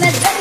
Let's go.